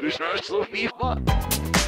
This hurts me fuck.